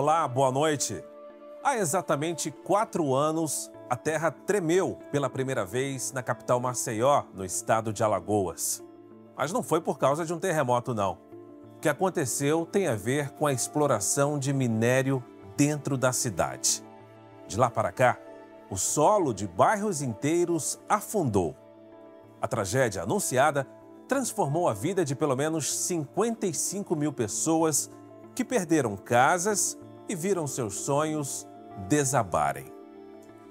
Olá, boa noite. Há exatamente quatro anos, a terra tremeu pela primeira vez na capital Maceió, no estado de Alagoas. Mas não foi por causa de um terremoto, não. O que aconteceu tem a ver com a exploração de minério dentro da cidade. De lá para cá, o solo de bairros inteiros afundou. A tragédia anunciada transformou a vida de pelo menos 55 mil pessoas que perderam casas e viram seus sonhos desabarem.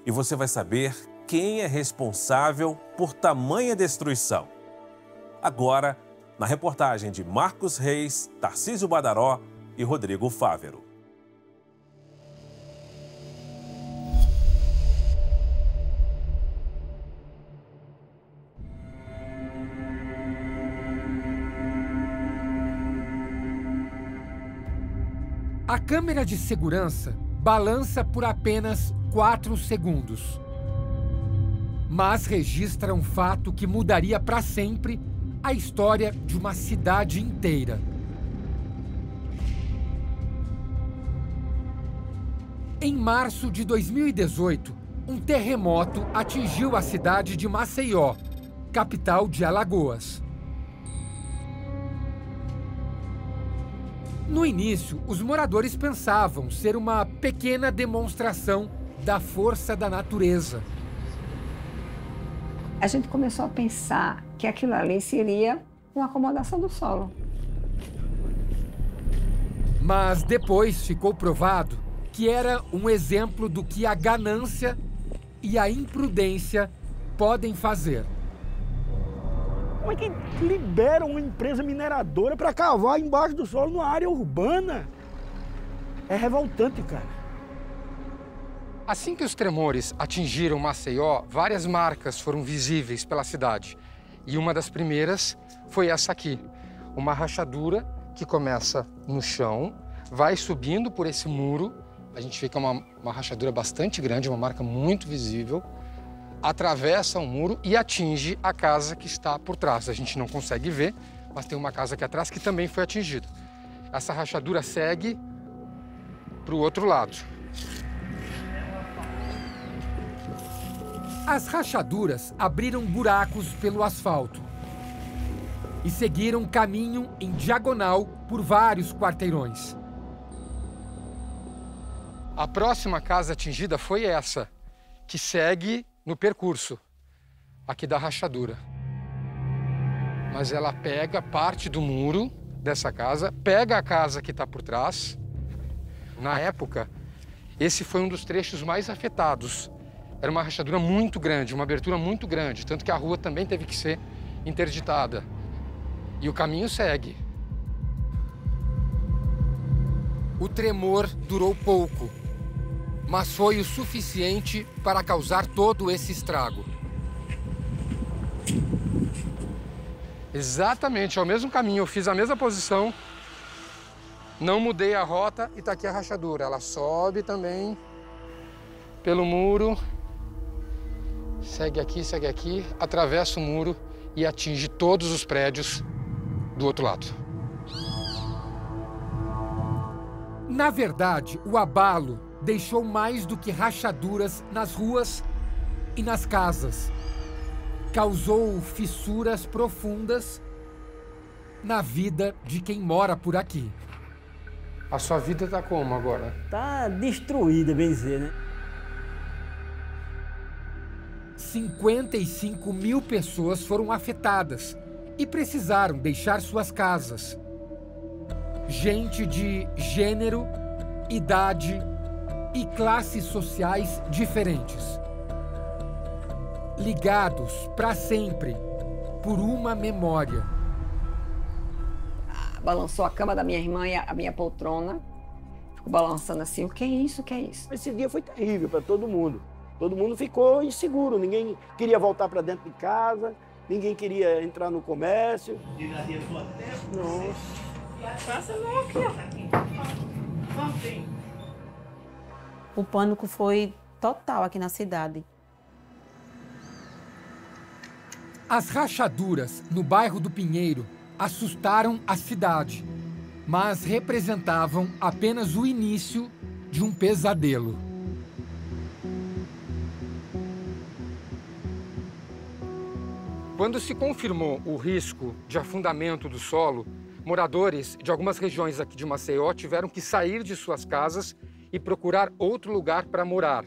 E você vai saber quem é responsável por tamanha destruição. Agora, na reportagem de Marcos Reis, Tarcísio Badaró e Rodrigo Fávero. Câmera de segurança balança por apenas 4 segundos. Mas registra um fato que mudaria para sempre a história de uma cidade inteira. Em março de 2018, um terremoto atingiu a cidade de Maceió, capital de Alagoas. No início, os moradores pensavam ser uma pequena demonstração da força da natureza. A gente começou a pensar que aquilo ali seria uma acomodação do solo. Mas depois ficou provado que era um exemplo do que a ganância e a imprudência podem fazer. Como é que libera uma empresa mineradora para cavar embaixo do solo numa área urbana? É revoltante, cara. Assim que os tremores atingiram Maceió, várias marcas foram visíveis pela cidade. E uma das primeiras foi essa aqui, uma rachadura que começa no chão, vai subindo por esse muro. A gente que é uma, uma rachadura bastante grande, uma marca muito visível atravessa um muro e atinge a casa que está por trás. A gente não consegue ver, mas tem uma casa aqui atrás que também foi atingida. Essa rachadura segue para o outro lado. As rachaduras abriram buracos pelo asfalto e seguiram caminho em diagonal por vários quarteirões. A próxima casa atingida foi essa, que segue no percurso aqui da rachadura. Mas ela pega parte do muro dessa casa, pega a casa que está por trás. Na época, esse foi um dos trechos mais afetados. Era uma rachadura muito grande, uma abertura muito grande, tanto que a rua também teve que ser interditada. E o caminho segue. O tremor durou pouco mas foi o suficiente para causar todo esse estrago. Exatamente, é o mesmo caminho, eu fiz a mesma posição, não mudei a rota e está aqui a rachadura. Ela sobe também pelo muro, segue aqui, segue aqui, atravessa o muro e atinge todos os prédios do outro lado. Na verdade, o abalo deixou mais do que rachaduras nas ruas e nas casas. Causou fissuras profundas na vida de quem mora por aqui. A sua vida está como agora? Está destruída, bem dizer, né? 55 mil pessoas foram afetadas e precisaram deixar suas casas. Gente de gênero, idade e classes sociais diferentes. Ligados para sempre por uma memória. Ah, balançou a cama da minha irmã e a minha poltrona. Ficou balançando assim: o que é isso? O que é isso? Esse dia foi terrível para todo mundo. Todo mundo ficou inseguro, ninguém queria voltar para dentro de casa, ninguém queria entrar no comércio. Nossa. Passa aqui, ó o pânico foi total aqui na cidade. As rachaduras no bairro do Pinheiro assustaram a cidade. mas representavam apenas o início de um pesadelo. Quando se confirmou o risco de afundamento do solo, moradores de algumas regiões aqui de Maceió tiveram que sair de suas casas e procurar outro lugar para morar.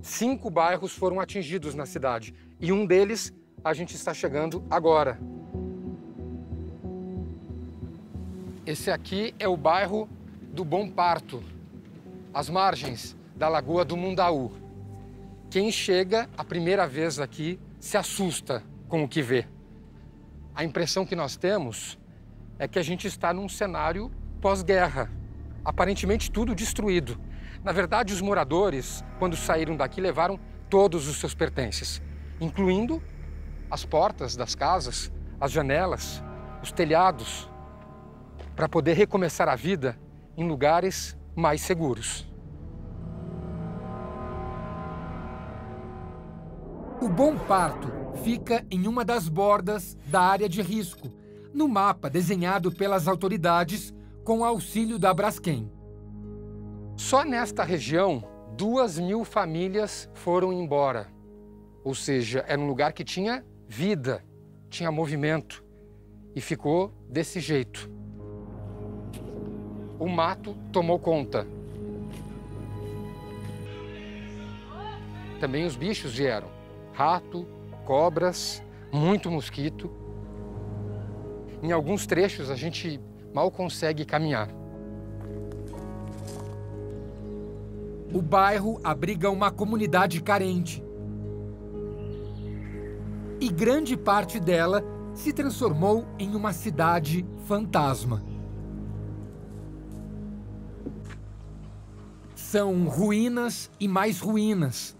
Cinco bairros foram atingidos na cidade e um deles a gente está chegando agora. Esse aqui é o bairro do Bom Parto, às margens da Lagoa do Mundaú. Quem chega a primeira vez aqui se assusta com o que vê. A impressão que nós temos é que a gente está num cenário pós-guerra, aparentemente tudo destruído. Na verdade, os moradores, quando saíram daqui, levaram todos os seus pertences, incluindo as portas das casas, as janelas, os telhados, para poder recomeçar a vida em lugares mais seguros. O Bom Parto fica em uma das bordas da área de risco, no mapa desenhado pelas autoridades com auxílio da Braskem. Só nesta região, duas mil famílias foram embora. Ou seja, era um lugar que tinha vida, tinha movimento e ficou desse jeito. O mato tomou conta. Também os bichos vieram: rato, cobras, muito mosquito. Em alguns trechos a gente mal consegue caminhar. O bairro abriga uma comunidade carente. E grande parte dela se transformou em uma cidade fantasma. São ruínas e mais ruínas,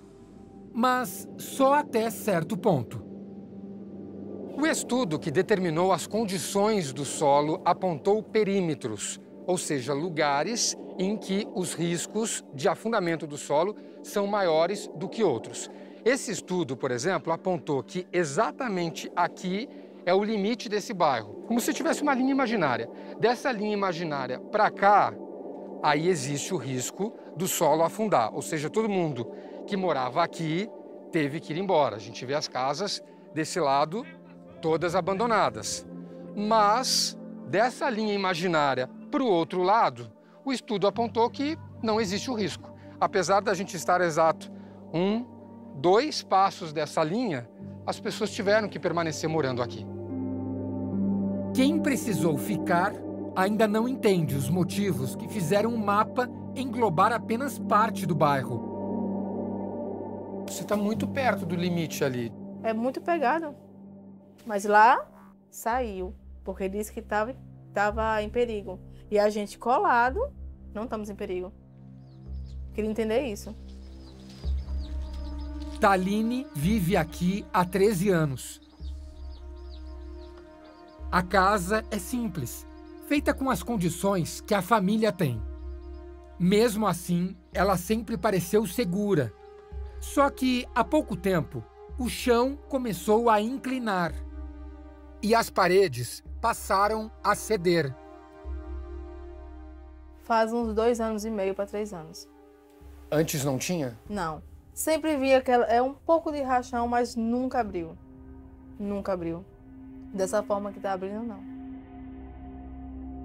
mas só até certo ponto. O estudo que determinou as condições do solo apontou perímetros, ou seja, lugares em que os riscos de afundamento do solo são maiores do que outros. Esse estudo, por exemplo, apontou que exatamente aqui é o limite desse bairro, como se tivesse uma linha imaginária. Dessa linha imaginária para cá, aí existe o risco do solo afundar, ou seja, todo mundo que morava aqui teve que ir embora. A gente vê as casas desse lado todas abandonadas. Mas dessa linha imaginária para o outro lado, o estudo apontou que não existe o risco. Apesar da gente estar exato um, dois passos dessa linha, as pessoas tiveram que permanecer morando aqui. Quem precisou ficar ainda não entende os motivos que fizeram o mapa englobar apenas parte do bairro. Você está muito perto do limite ali. É muito pegado. Mas lá saiu, porque disse que estava tava em perigo. E a gente colado, não estamos em perigo. Queria entender isso. Taline vive aqui há 13 anos. A casa é simples, feita com as condições que a família tem. Mesmo assim, ela sempre pareceu segura. Só que, há pouco tempo, o chão começou a inclinar e as paredes passaram a ceder. Faz uns dois anos e meio para três anos. Antes não tinha? Não. Sempre vi aquela. É um pouco de rachão, mas nunca abriu. Nunca abriu. Dessa forma que está abrindo, não.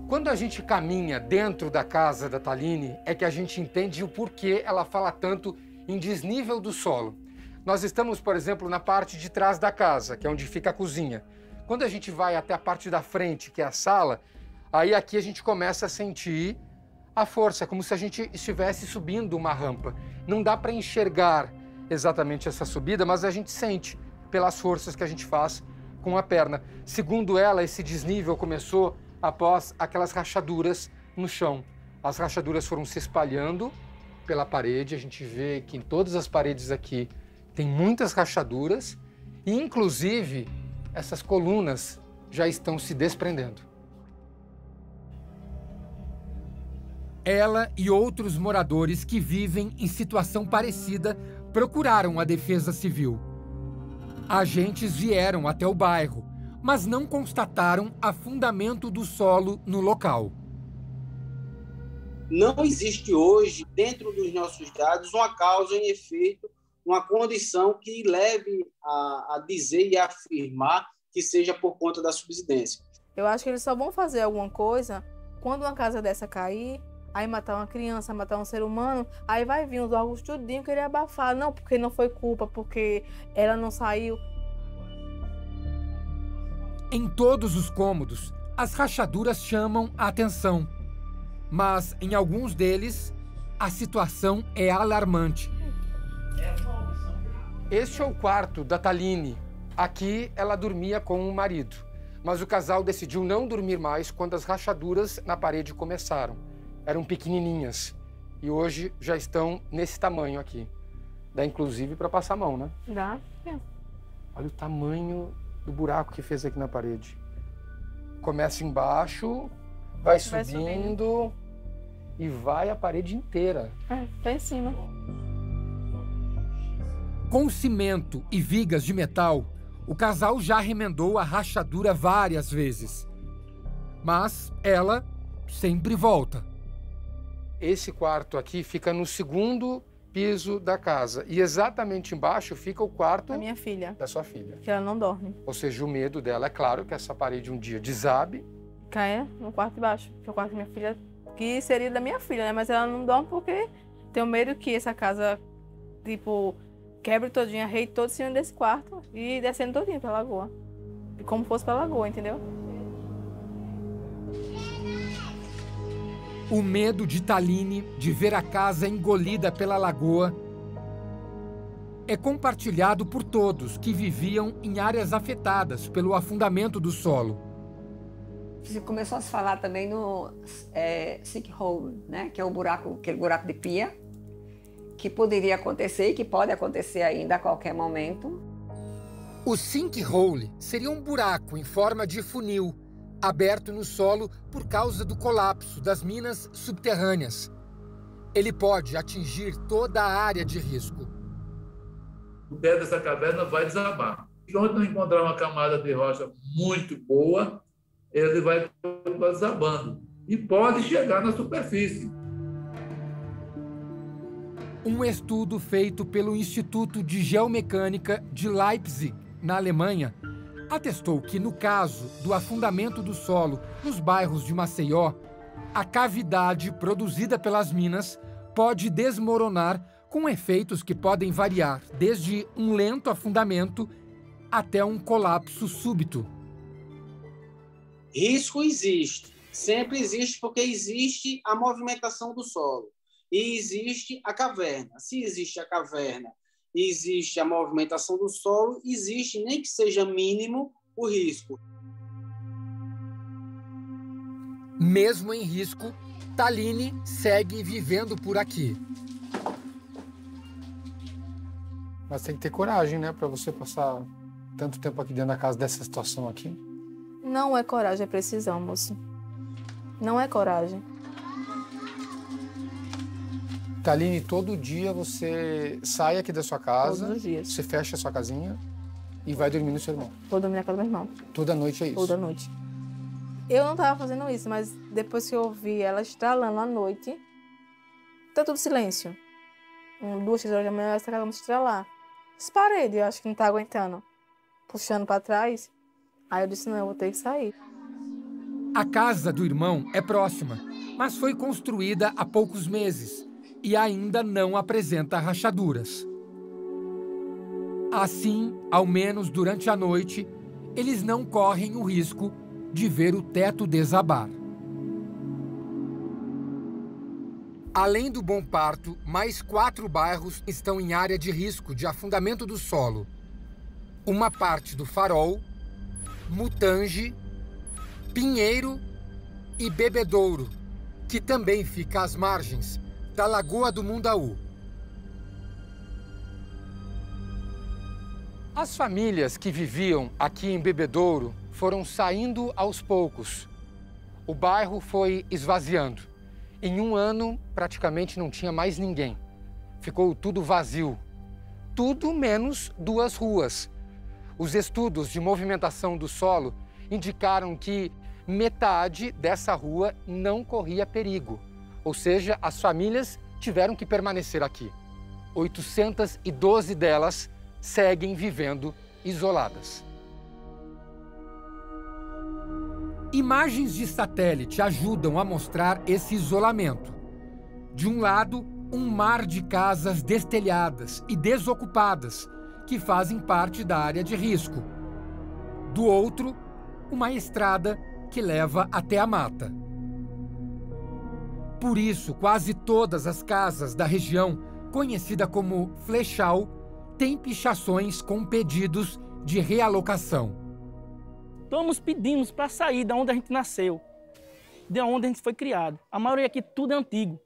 Quando a gente caminha dentro da casa da Taline, é que a gente entende o porquê ela fala tanto em desnível do solo. Nós estamos, por exemplo, na parte de trás da casa, que é onde fica a cozinha. Quando a gente vai até a parte da frente, que é a sala, aí aqui a gente começa a sentir a força, como se a gente estivesse subindo uma rampa. Não dá para enxergar exatamente essa subida, mas a gente sente pelas forças que a gente faz com a perna. Segundo ela, esse desnível começou após aquelas rachaduras no chão. As rachaduras foram se espalhando pela parede, a gente vê que em todas as paredes aqui tem muitas rachaduras e inclusive essas colunas já estão se desprendendo. Ela e outros moradores que vivem em situação parecida procuraram a Defesa Civil. Agentes vieram até o bairro, mas não constataram afundamento do solo no local. não existe hoje, dentro dos nossos dados, uma causa em efeito, uma condição que leve a, a dizer e a afirmar que seja por conta da subsidência. Eu acho que eles só vão fazer alguma coisa quando uma casa dessa cair, aí matar uma criança, matar um ser humano, aí vai vir os órgãos tudinho querer abafar. Não, porque não foi culpa, porque ela não saiu. Em todos os cômodos, as rachaduras chamam a atenção. Mas em alguns deles, a situação é alarmante. Este é o quarto da Taline. Aqui ela dormia com o marido. Mas o casal decidiu não dormir mais quando as rachaduras na parede começaram. Eram pequenininhas e hoje já estão nesse tamanho aqui. Dá inclusive para passar a mão, né? Dá. Olha o tamanho do buraco que fez aqui na parede. Começa embaixo, vai, Vai subindo, subindo. e vai a parede inteira. É, tá em cima. Com cimento e vigas de metal, o casal já remendou a rachadura várias vezes. Mas ela sempre volta. Esse quarto aqui fica no segundo piso da casa e exatamente embaixo fica o quarto A minha filha, da sua filha. que ela não dorme. Ou seja, o medo dela é claro que essa parede um dia desabe. Caia no quarto de baixo, que é o quarto da minha filha, que seria da minha filha, né? Mas ela não dorme porque tenho medo que essa casa, tipo, quebre todinha, rei todo em cima desse quarto e descendo todinho pra lagoa. Como fosse pra lagoa, entendeu? O medo de Taline de ver a casa engolida pela lagoa é compartilhado por todos que viviam em áreas afetadas pelo afundamento do solo. Se começou a se falar também no é, sinkhole, né? Que é o buraco, aquele buraco de pia, que poderia acontecer e que pode acontecer ainda a qualquer momento. O sinkhole seria um buraco em forma de funil, aberto no solo por causa do colapso das minas subterrâneas. Ele pode atingir toda a área de risco. o teto dessa caverna vai desabar. E onde não encontrar uma camada de rocha muito boa, ele vai desabando. E pode chegar na superfície. Um estudo feito pelo Instituto de Geomecânica de Leipzig, na Alemanha, atestou que, no caso do afundamento do solo nos bairros de Maceió, a cavidade produzida pelas minas pode desmoronar com efeitos que podem variar desde um lento afundamento até um colapso súbito. Risco existe, sempre existe porque existe a movimentação do solo e existe a caverna. Se existe a caverna e existe a movimentação do solo, existe, nem que seja mínimo, o risco. Mesmo em risco, Taline segue vivendo por aqui. Mas tem que ter coragem, né, para você passar tanto tempo aqui dentro da casa dessa situação aqui. Não é coragem, é precisão, moço. Não é coragem. Taline, todo dia você sai aqui da sua casa, Todos os dias. você fecha a sua casinha e vai dormir no seu irmão. Vou dormir na casa do meu irmão, Toda noite é isso. toda noite. Eu não tava fazendo isso, mas depois que eu ouvi ela estralando à noite, tá tudo silêncio. Um, duas, três horas da manhã, ela está acabando de estralar. As paredes, eu acho que não tá aguentando. Puxando pra trás. Aí eu disse, não, eu vou ter que sair. A casa do irmão é próxima, mas foi construída há poucos meses e ainda não apresenta rachaduras. Assim, ao menos durante a noite, eles não correm o risco de ver o teto desabar. Além do Bom Parto, mais quatro bairros estão em área de risco de afundamento do solo. Uma parte do Farol, Mutange, Pinheiro e Bebedouro, que também fica às margens da Lagoa do Mundaú. As famílias que viviam aqui em Bebedouro foram saindo aos poucos. O bairro foi esvaziando. Em um ano, praticamente não tinha mais ninguém. Ficou tudo vazio. Tudo menos duas ruas. Os estudos de movimentação do solo indicaram que metade dessa rua não corria perigo. Ou seja, as famílias tiveram que permanecer aqui. 812 delas seguem vivendo isoladas. Imagens de satélite ajudam a mostrar esse isolamento. De um lado, um mar de casas destelhadas e desocupadas, que fazem parte da área de risco. Do outro, uma estrada que leva até a mata. Por isso, quase todas as casas da região, conhecida como Flechal, têm pichações com pedidos de realocação. Estamos pedindo para sair da onde a gente nasceu, de onde a gente foi criado. A maioria aqui tudo é antigo.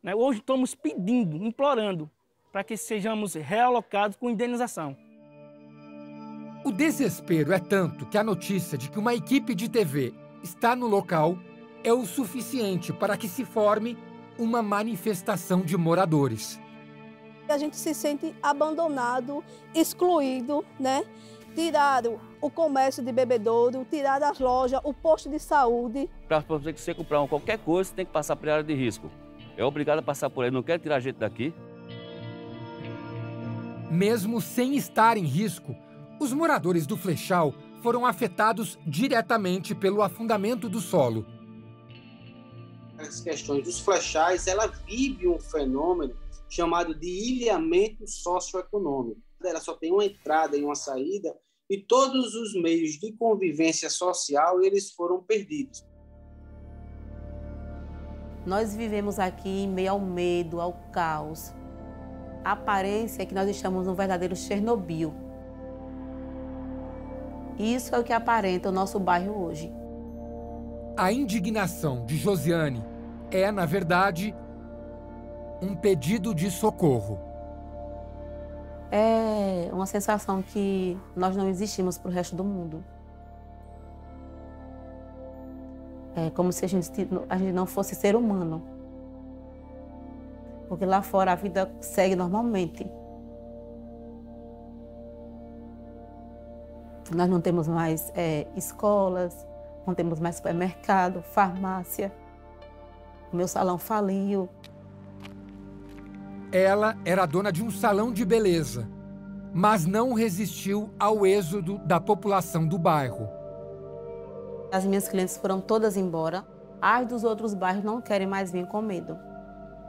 Né? Hoje estamos pedindo, implorando, para que sejamos realocados com indenização. O desespero é tanto que a notícia de que uma equipe de TV está no local é o suficiente para que se forme uma manifestação de moradores. A gente se sente abandonado, excluído, né? Tiraram o comércio de bebedouro, tiraram as lojas, o posto de saúde. Para você comprar qualquer coisa, você tem que passar por área de risco. É obrigado a passar por aí, não quer tirar a gente daqui. Mesmo sem estar em risco, os moradores do Flechal foram afetados diretamente pelo afundamento do solo as questões dos flechais, ela vive um fenômeno chamado de ilhamento socioeconômico. Ela só tem uma entrada e uma saída e todos os meios de convivência social eles foram perdidos. Nós vivemos aqui em meio ao medo, ao caos. A aparência é que nós estamos no verdadeiro Chernobyl. Isso é o que aparenta o nosso bairro hoje. A indignação de Josiane é, na verdade, um pedido de socorro. É uma sensação que nós não existimos para o resto do mundo. É como se a gente, a gente não fosse ser humano. Porque lá fora a vida segue normalmente. Nós não temos mais é, escolas, não temos mais supermercado, farmácia. O meu salão faliu. Ela era dona de um salão de beleza, mas não resistiu ao êxodo da população do bairro. As minhas clientes foram todas embora. As dos outros bairros não querem mais vir com medo.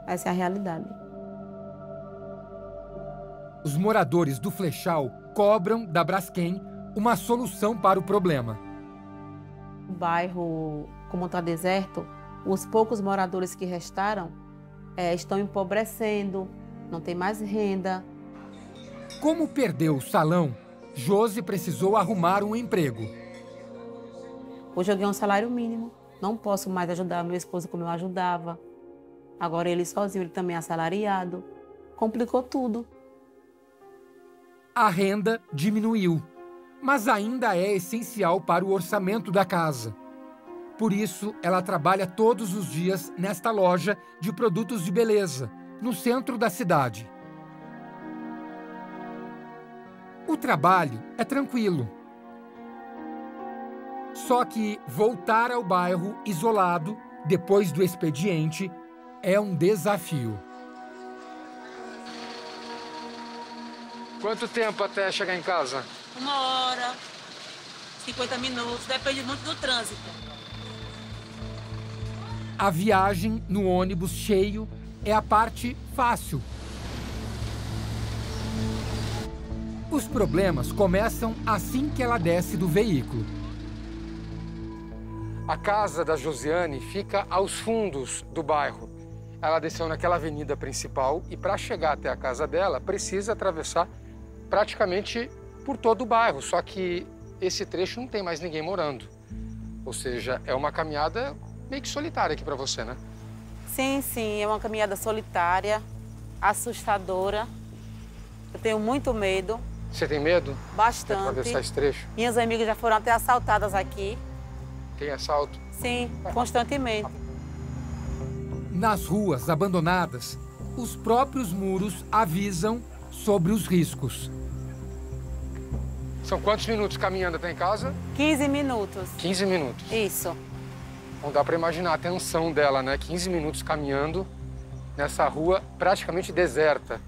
Essa é a realidade. Os moradores do Flechal cobram da Braskem uma solução para o problema o bairro, como está deserto, os poucos moradores que restaram é, estão empobrecendo, não tem mais renda. Como perdeu o salão, Josi precisou arrumar um emprego. Hoje eu ganho um salário mínimo, não posso mais ajudar meu esposo como eu ajudava. Agora ele sozinho, ele também é assalariado. Complicou tudo. A renda diminuiu mas ainda é essencial para o orçamento da casa. Por isso, ela trabalha todos os dias nesta loja de produtos de beleza, no centro da cidade. O trabalho é tranquilo. Só que voltar ao bairro isolado, depois do expediente, é um desafio. Quanto tempo até chegar em casa? uma hora, 50 minutos, depende muito do trânsito. A viagem no ônibus cheio é a parte fácil. Os problemas começam assim que ela desce do veículo. A casa da Josiane fica aos fundos do bairro. Ela desceu naquela avenida principal e, para chegar até a casa dela, precisa atravessar praticamente por todo o bairro, só que esse trecho não tem mais ninguém morando. Ou seja, é uma caminhada meio que solitária aqui para você, né? Sim, sim, é uma caminhada solitária, assustadora. Eu tenho muito medo. Você tem medo? Bastante. De atravessar esse trecho? Minhas amigas já foram até assaltadas aqui. Tem assalto? Sim, constantemente. Nas ruas abandonadas, os próprios muros avisam sobre os riscos. São quantos minutos caminhando até em casa? 15 minutos. 15 minutos. Isso. Não dá para imaginar a tensão dela, né? 15 minutos caminhando nessa rua praticamente deserta.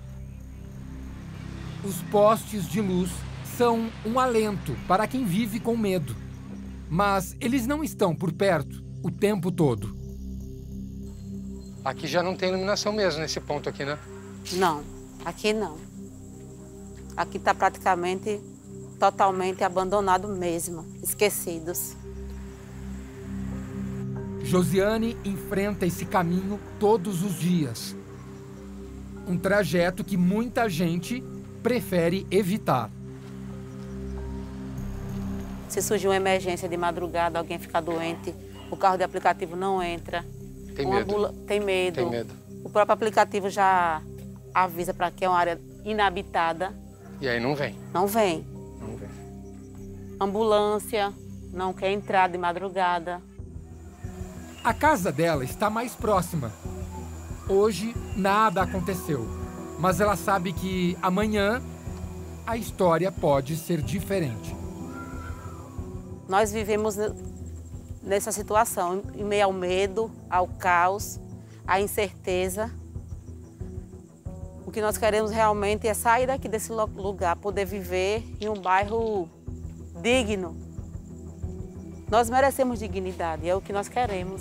Os postes de luz são um alento para quem vive com medo. Mas eles não estão por perto o tempo todo. Aqui já não tem iluminação mesmo nesse ponto aqui, né? Não, aqui não. Aqui está praticamente totalmente abandonado mesmo, esquecidos. Josiane enfrenta esse caminho todos os dias. Um trajeto que muita gente prefere evitar. Se surgir uma emergência de madrugada, alguém ficar doente, o carro de aplicativo não entra. Tem Uma medo. ambula- Tem medo. Tem medo. O próprio aplicativo já avisa para que é uma área inabitada. E aí não vem. Não vem. Não vem. Ambulância não quer entrar de madrugada. A casa dela está mais próxima. Hoje nada aconteceu, mas ela sabe que amanhã a história pode ser diferente. Nós vivemos ne- nessa situação, em meio ao medo, ao caos, à incerteza. O que nós queremos realmente é sair daqui desse lugar, poder viver em um bairro digno. Nós merecemos dignidade, é o que nós queremos.